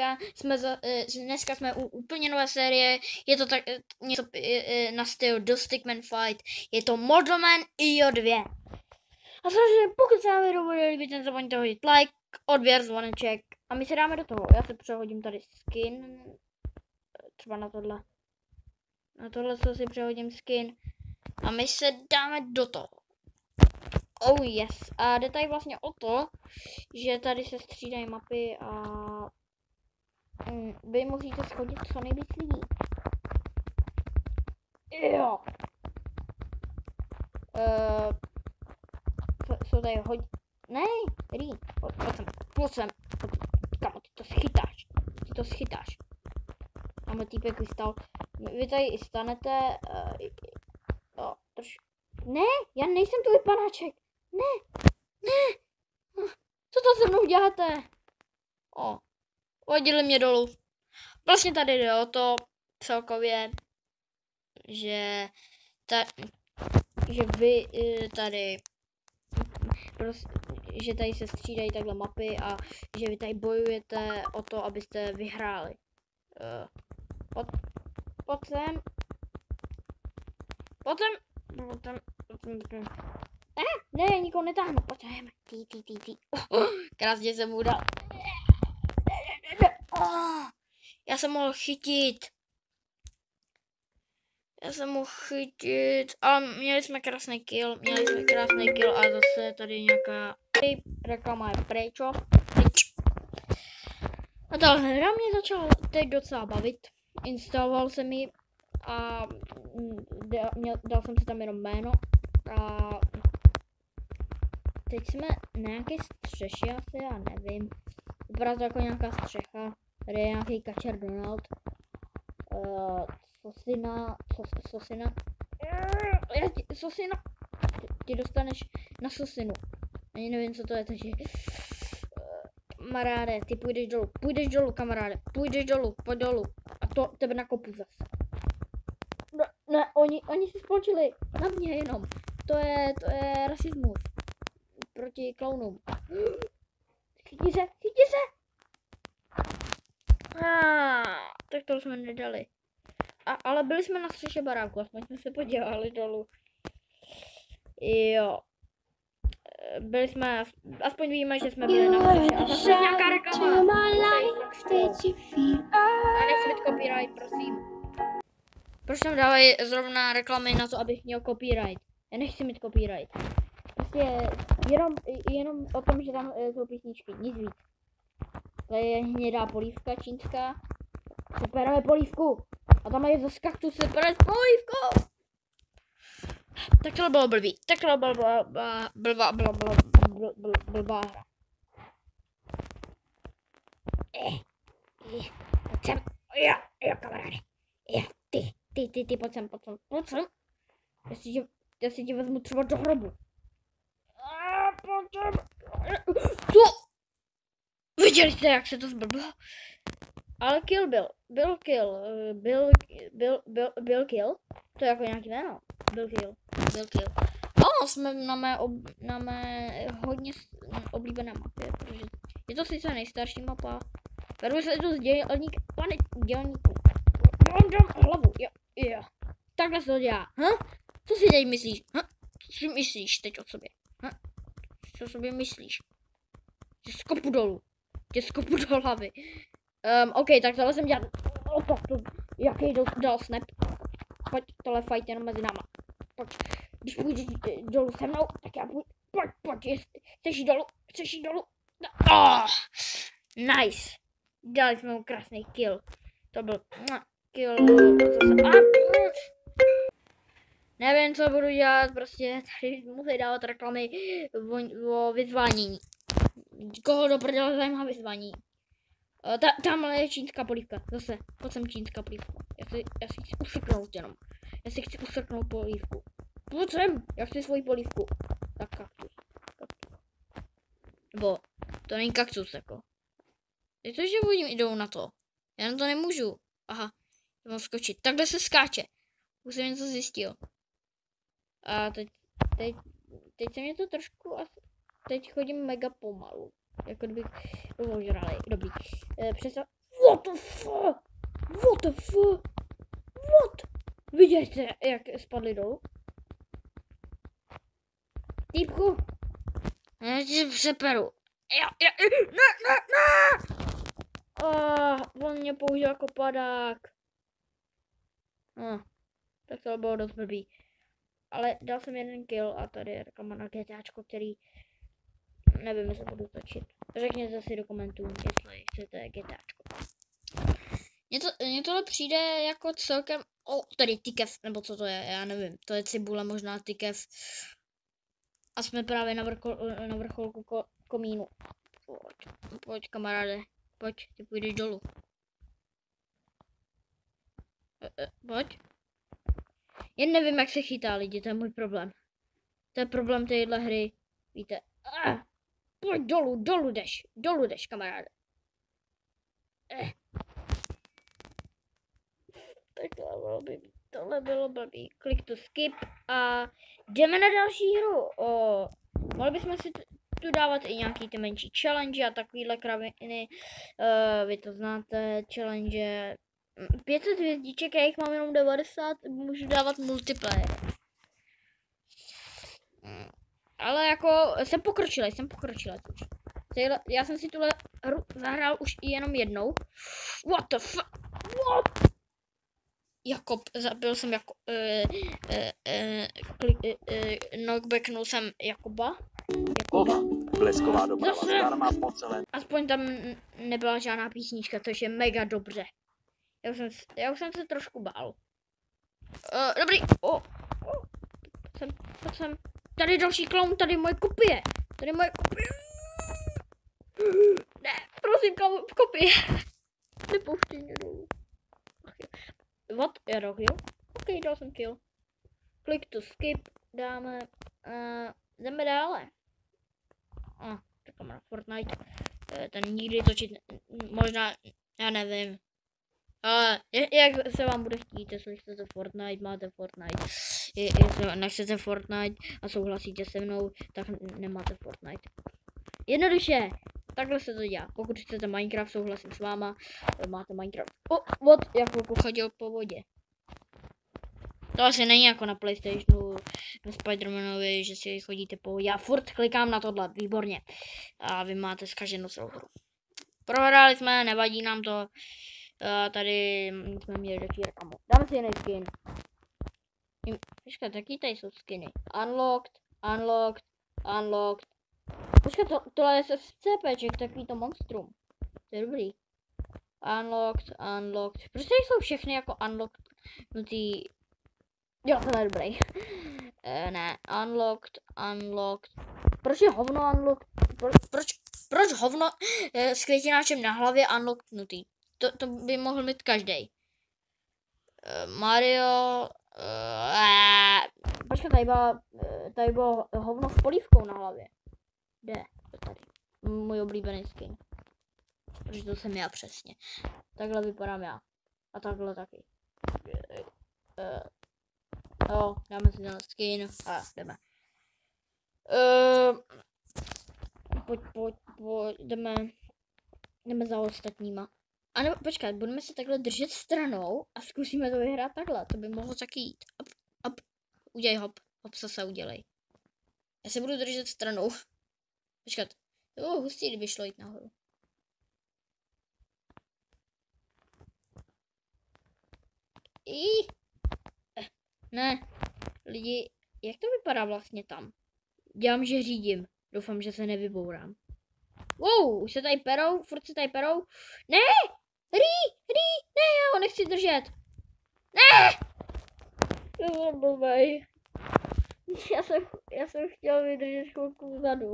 dneska jsme, za, eh, dneska jsme u úplně nové série, je to tak eh, něco eh, na styl do Stickman Fight, je to Modelman IO2. A samozřejmě pokud se vám video bude líbit, nezapomeňte hodit like, odběr, zvoneček a my se dáme do toho. Já se přehodím tady skin, třeba na tohle. Na tohle co si přehodím skin a my se dáme do toho. Oh yes. A jde tady vlastně o to, že tady se střídají mapy a vy musíte schodit co nejvíc lidí. Jo. Uh, jsou tady hodně... Ne, Rí, pojď pojď sem, pojď sem. Kamo, ty to schytáš. Ty to schytáš. Tam týpek vystal. Vy tady stanete... Uh, jo, troš... Ne, já nejsem tvůj panáček. Ne, ne. Co to se mnou děláte? O, hodili mě dolů. Vlastně tady jde o to celkově, že, ta, že vy eh, tady prostě, že tady se střídají takhle mapy a že vy tady bojujete o to, abyste vyhráli. Uh, pod, pod sem. Potom, potom, potom, potom. Eh, ne, nikoho netáhnu, pojď sem. Ty, ty, ty, ty. Oh, krásně jsem mu. Oh, já jsem mohl chytit. Já jsem mohl chytit. A měli jsme krásný kill. Měli jsme krásný kill a zase tady nějaká reklama je prečo. A ta hra mě začala teď docela bavit. Instaloval jsem ji a dal, dal jsem si tam jenom jméno. A teď jsme na nějaké střeše asi, já nevím. Vypadá to jako nějaká střecha. Tady je nějaký kačer Donald. Uh, sosina, sos, sosina. Sosina. Ty dostaneš na sosinu. Ani nevím, co to je, takže... Kamaráde, ty půjdeš dolů, půjdeš dolů, kamaráde, půjdeš dolů, pojď dolů. A to tebe nakopu zase. Ne, ne, oni, oni se spolčili, na mě jenom. To je, to je rasismus. Proti klaunům. Chytí se, chytí se! Ah, tak to jsme nedali. A, ale byli jsme na střeše baráku, aspoň jsme se podívali dolů. Jo. Byli jsme, aspoň víme, že jsme byli na střeše. A zase nějaká reklama. A nechci mít copyright, prosím. Proč tam dávají zrovna reklamy na to, abych měl copyright? Já nechci mít copyright. Prostě jenom, jenom o tom, že tam jsou písničky, nic víc. To je hnědá polívka čínská. Sepereme polívku. A tam je zase kaktus, sepereme polívku. Tak to bylo blbý. Tak to bylo blbá, blbá, blbá, blbá, blbá hra. Eh, eh, pojď sem. Jo, jo, kamaráde. Jo, ty, ty, ty, ty, pojď sem, pojď sem, pojď sem. Já si tě, já si tě vezmu třeba do hrobu. A, pojď sem. Co? Viděli jste, jak se to zblblo? Ale kill byl, byl kill, byl, byl, byl, byl kill. To je jako nějaký jméno. Byl kill, byl kill. No, jsme na mé, ob, na mé hodně oblíbené mapě, protože je to sice nejstarší mapa. Beru se to z dělník, pane dělníku. Dám, dám hlavu, jo, jo. Takhle se to dělá, hm? Co si teď myslíš, hm? Co si myslíš teď o sobě, hm? Co sobě myslíš? Že skopu dolů. Tě skopu do hlavy. Um, OK, tak tohle jsem dělal. Oh, to, to, jaký dal, dal snap. Pojď, tohle fight jenom mezi náma. Pojď. Když půjdeš dolů se mnou, tak já půjdu. Pojď, pojď, chceš jít dolů, chceš jít dolů. Oh, nice. Dali jsme mu krásný kill. To byl kill. A, nevím, co budu dělat, prostě tady musí dávat reklamy o vyzvánění. Koho do prdele zajímá vyzvání? Uh, ta, tamhle je čínská polívka, zase, pojď sem čínská polívka. Já si, já si chci usrknout jenom. Já si chci usrknout polívku. Pojď sem, já chci svoji polívku. Tak kaktus. Nebo, to není kaktus, jako. Je to, že oni jdou na to. Já na to nemůžu. Aha, mám skočit. Takhle se skáče. Už jsem něco zjistil. A teď, teď, teď se mě to trošku asi, teď chodím mega pomalu. Jako kdybych ožrali. Dobrý. E, přesto... What the fuck? What the fuck? What? Viděli jste, jak spadli dolů? Týpku, já ti přeperu. Já, já, ne, ne, ne! Oh, on mě použil jako padák. No, tak to bylo dost blbý. Ale dal jsem jeden kill a tady je reklama na GTAčko, který nevím, jestli budu točit. Řekněte si do komentů, jestli chcete GTAčko. Mně, to, tohle přijde jako celkem, o, oh, tady tikev, nebo co to je, já nevím, to je cibule, možná tikev. A jsme právě na, vrchol, na vrcholku ko, komínu. Pojď, pojď kamaráde, pojď, ty půjdeš dolů. E, e, pojď. Jen nevím, jak se chytá lidi, to je můj problém. To je problém téhle hry, víte. Ah, pojď dolů, dolů jdeš, dolů jdeš, kamaráde. Eh. Tak bylo blbý. Tohle bylo blbý. Klik to skip a jdeme na další hru. O, mohli bychom si tu dávat i nějaký ty menší challenge a takovýhle kraviny. Uh, vy to znáte, challenge 500 hvězdiček, já jich mám jenom 90, můžu dávat multiplayer. Ale jako jsem pokročila, jsem pokročila už. Já jsem si tuhle hru zahrál už i jenom jednou. What the fuck? What? Jakob, zabil jsem jako, uh, uh, uh, klik, uh, uh, knockbacknul jsem Jakoba. Jakoba. Oh, blesková doprava, Zase. má po. Aspoň tam nebyla žádná písnička, což je mega dobře. Já už jsem, já už jsem se trošku bál. Uh, dobrý, o, oh, oh. jsem, jsem. Tady další klaun, tady moje kopie. Tady moje kopie. Ne, prosím, klaun, kopie. Nepouštěj mě dolů. What? Já dal kill? Ok, dal jsem kill. Klik to skip, dáme, uh, jdeme dále. A, ah, tak na Fortnite. Uh, ten nikdy točit, možná, já nevím. Ale jak se vám bude chtít, jestli chcete Fortnite, máte Fortnite. Jestli nechcete Fortnite a souhlasíte se mnou, tak nemáte Fortnite. Jednoduše, takhle se to dělá. Pokud chcete Minecraft, souhlasím s váma, máte Minecraft. O, oh, od, jak chodil po vodě. To asi není jako na Playstationu, na Spidermanovi, že si chodíte po vodě. Já furt klikám na tohle, výborně. A vy máte zkaženou celou hru. Prohráli jsme, nevadí nám to. Uh, tady jsme měli další reklamu. Dáme si jiný skin. Počkat, jaký tady jsou skiny? Unlocked, unlocked, unlocked. Počkat, to, tohle je z CPček, takový to monstrum. To je dobrý. Unlocked, unlocked. Proč tady jsou všechny jako unlocked? No ty... Jo, to je dobrý. uh, ne, unlocked, unlocked. Proč je hovno unlocked? Pro, proč, proč hovno uh, s květináčem na hlavě unlockednutý? To, to by mohl mít každý. Uh, Mario... Uh, počkej, tady bylo, eh, tady bylo hovno s polívkou na hlavě. Kde? To tady. Můj oblíbený skin. Protože to jsem já přesně. Takhle vypadám já. A takhle taky. Uh, jo, dáme si ten skin a jdeme. Uh, pojď, pojď, pojď, jdeme, jdeme za ostatníma. A nebo počkat, budeme se takhle držet stranou a zkusíme to vyhrát takhle. To by mohlo taky jít. Up, up. Udělej hop. Hop se udělej. Já se budu držet stranou. Počkat. To bylo hustý, kdyby šlo jít nahoru. I. Eh, ne. Lidi, jak to vypadá vlastně tam? Dělám, že řídím. Doufám, že se nevybourám. Wow, už se tady perou, furt se tady perou. Ne, Rý, rý, ne, já ho nechci držet. Ne! To blbej. Já jsem, já jsem chtěl vydržet chvilku vzadu.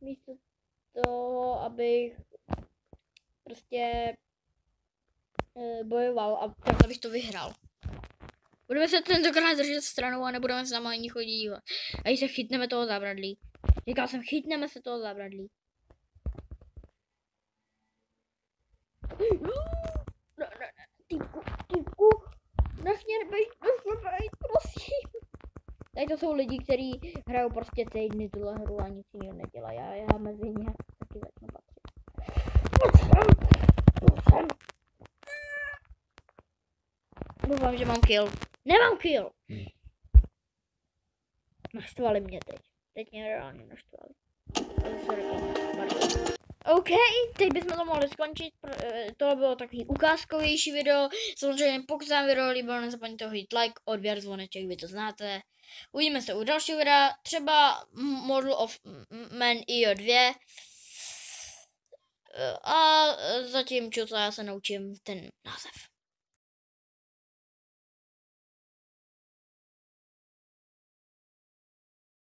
Místo toho, abych prostě e, bojoval a tak abych to vyhrál. Budeme se tentokrát držet stranou a nebudeme se tam ani chodit dívat. A když se chytneme toho zábradlí. Říkal jsem, chytneme se toho zábradlí. Tyku, tyku, nech mě nebejt, nech prosím. Tady to jsou lidi, kteří hrajou prostě týdny tuhle hru a nic jiného nedělají. Já, já mezi ně taky začnu patřit. Doufám, že mám kill. Nemám kill! Hmm. Naštvali mě teď. Teď mě reálně naštvali. Sorry, pardon. OK, teď bychom to mohli skončit. Eh, To bylo takový ukázkovější video. Samozřejmě pokud se vám video líbilo, nezapomeňte hodit like, odběr, zvoneček, vy to znáte. Uvidíme se u dalšího videa, třeba Model of Man IO2. Eh, A zatím, co já se naučím ten název.